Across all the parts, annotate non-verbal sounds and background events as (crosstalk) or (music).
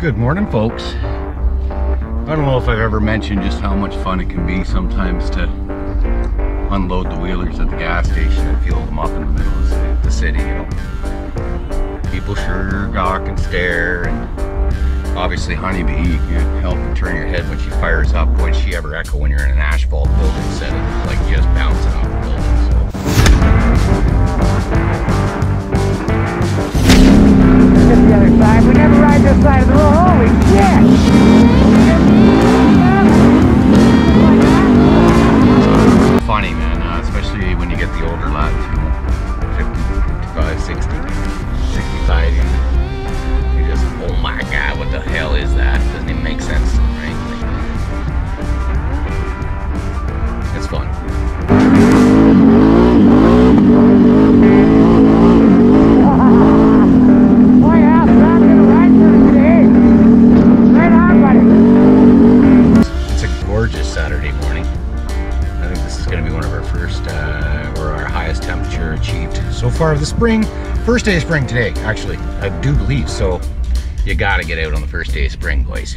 Good morning, folks. I don't know if I've ever mentioned just how much fun it can be sometimes to unload the wheelers at the gas station and fuel them up in the middle of the city, you know. People sure gawk and stare and obviously Honeybee, you can't help but turn your head when she fires up. Does she ever echo when you're in an asphalt building setting, like just bouncing spring. First day of spring today, actually. I do believe so. You got to get out on the first day of spring, boys.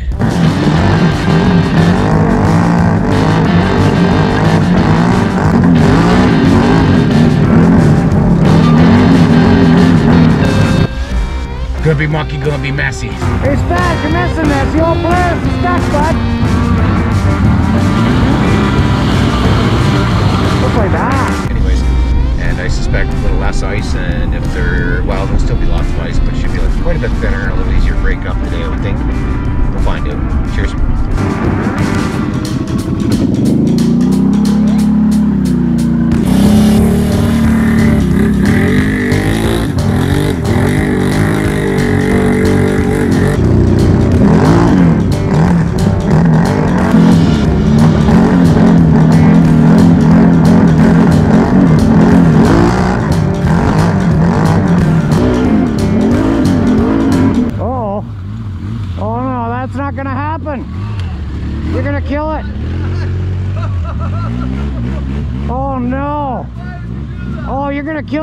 Gonna be mucky, gonna be messy. Hey, Spaz, you're missing this. The old Polaris is stuck, bud. Look like that. I suspect a little less ice and if there well there'll still be lots of ice but it should be like quite a bit thinner and a little easier to break up today I would think. We'll find out. Cheers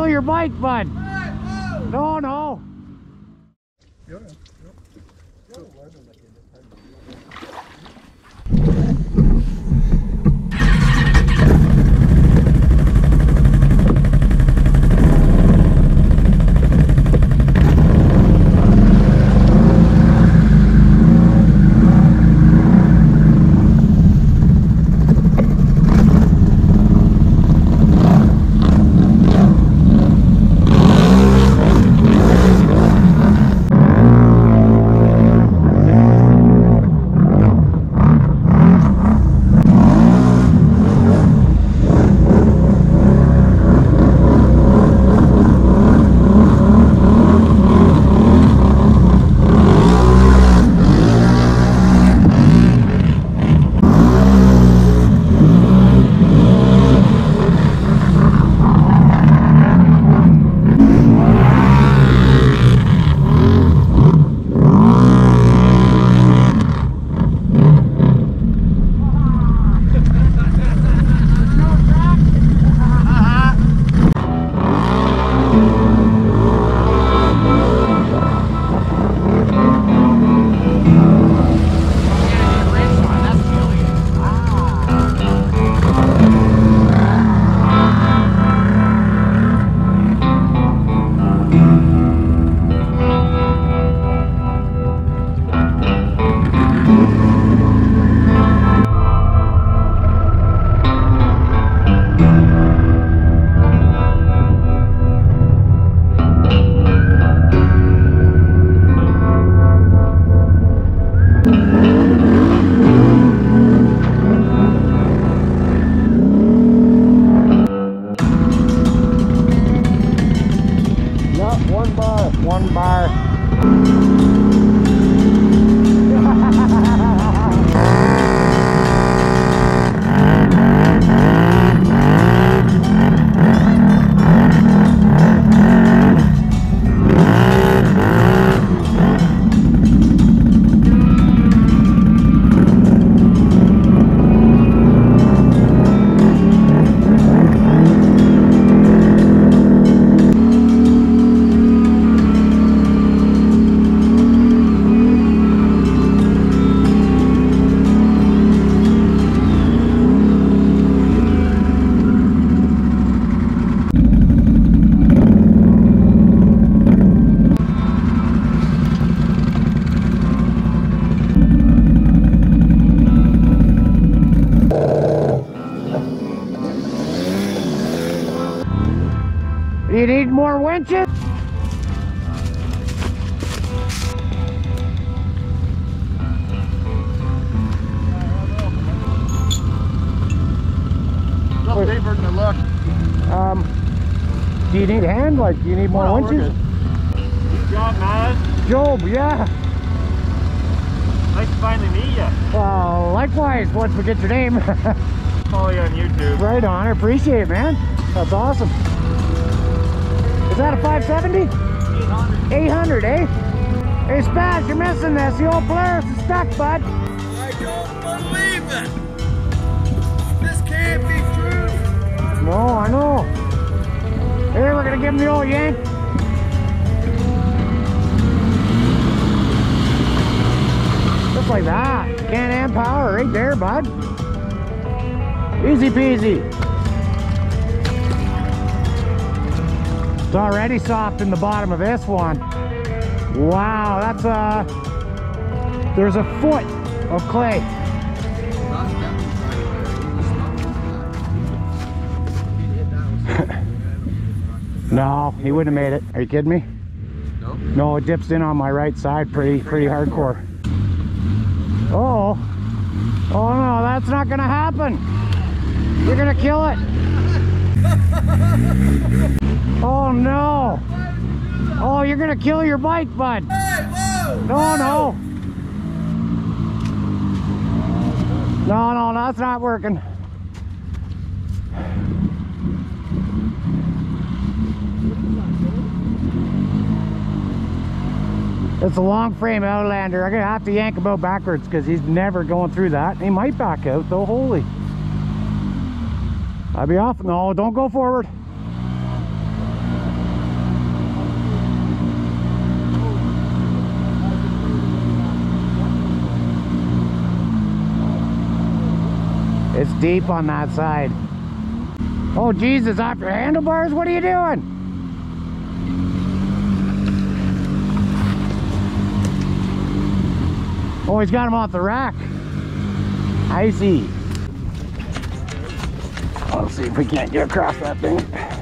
kill your bike, bud. No, no. One bar. You need more winches? Not deeper than look. Um, do you need a hand? Like, do you need more No, winches? good. job, man. Job, yeah. Nice to finally meet you. Well, likewise, once we get your name. (laughs) Follow you on YouTube. right on, I appreciate it, man. That's awesome. Is that a 570? 800, 800, eh? Hey, Spaz, you're missing this. The old Polaris is stuck, bud. I don't believe it. This can't be true. No, I know. Here, we're gonna give him the old yank. Just like that. Can-Am power right there, bud. Easy peasy. It's already soft in the bottom of this one. Wow, that's uh there's a foot of clay. (laughs) No, he wouldn't have made it. Are you kidding me? No. No, it dips in on my right side pretty pretty hardcore. Oh. Oh no, that's not gonna happen. You're gonna kill it. (laughs) you're gonna kill your bike, bud. Hey, whoa! No, no. No, no, that's not working. It's a long frame Outlander. I'm gonna have to yank him out backwards because he's never going through that. He might back out though, holy. I'll be off. No, don't go forward. It's deep on that side. Oh Jesus, off your handlebars, what are you doing? Oh, he's got him off the rack. I see. Let's see if we can't get across that thing.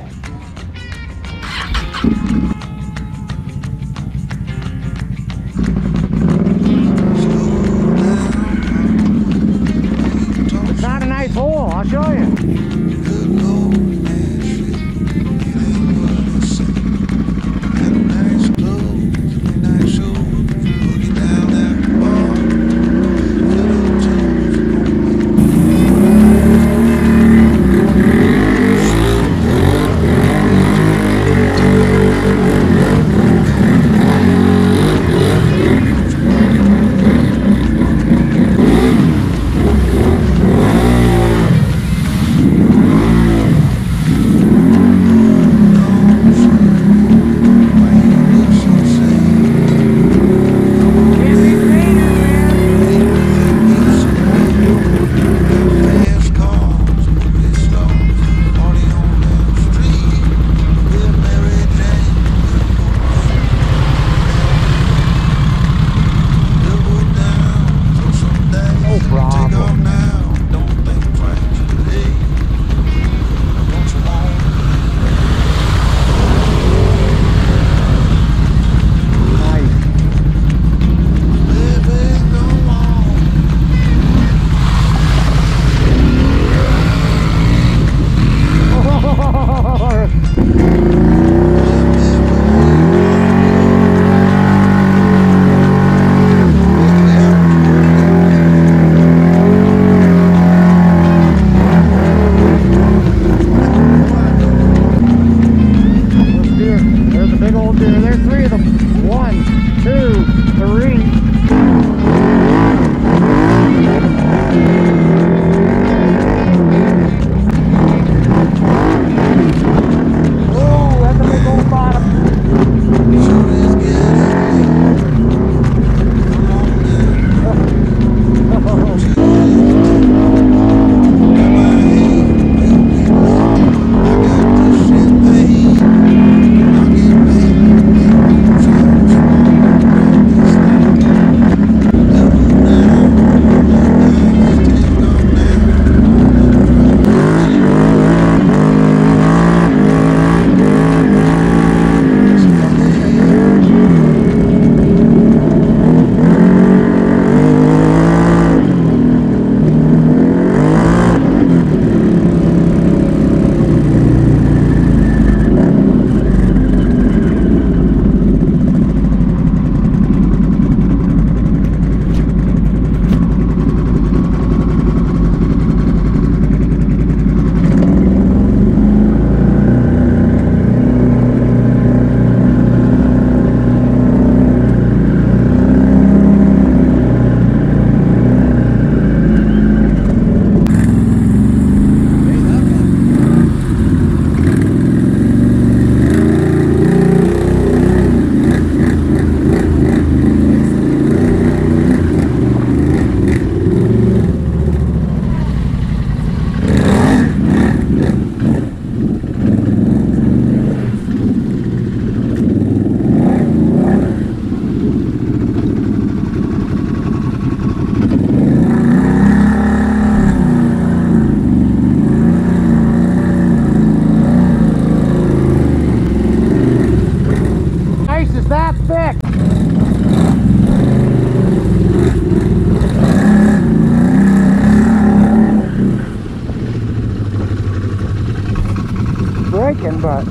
kicking butt.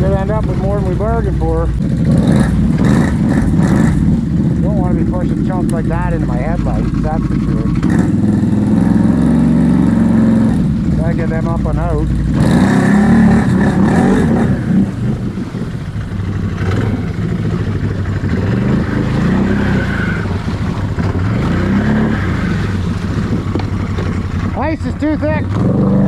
to end up with more than we bargained for. Don't want to be pushing chunks like that into my headlights, that's for sure. Gotta get them up and out. Ice is too thick.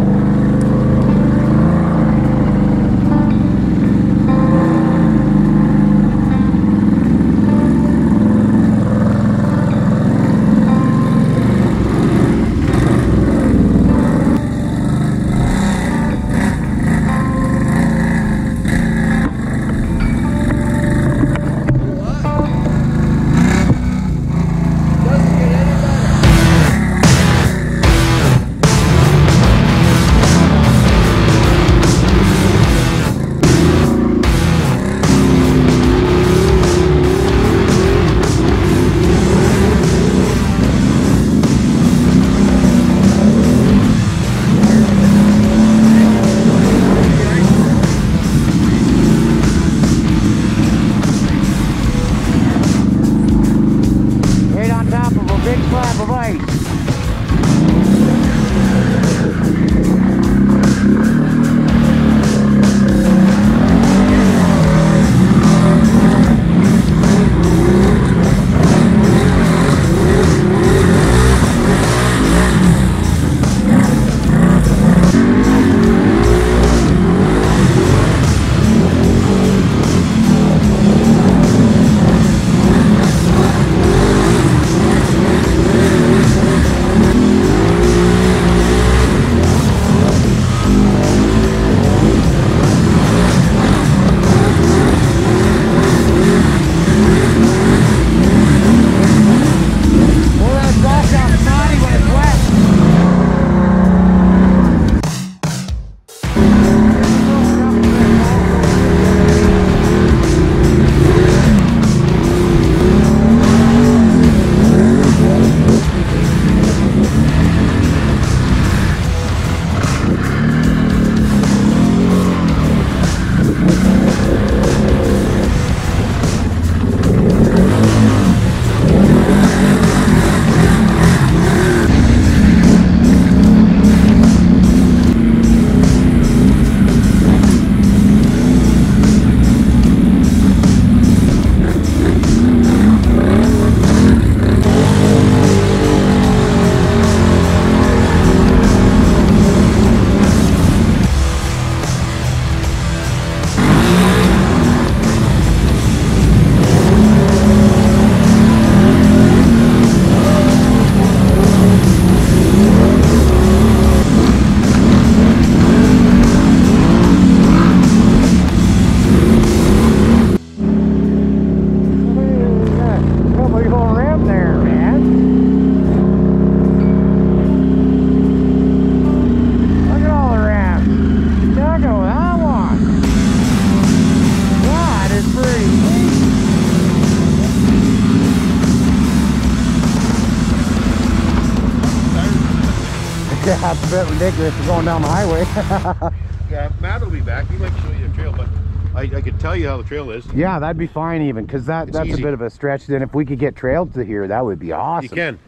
It's a bit ridiculous for going down the highway. (laughs) Yeah, Matt will be back. He might show you the trail, but I, I can tell you how the trail is. yeah, that'd be fine even, because that, It's that's easy. a bit of a stretch. Then if we could get trailed to here, that would be awesome. You can.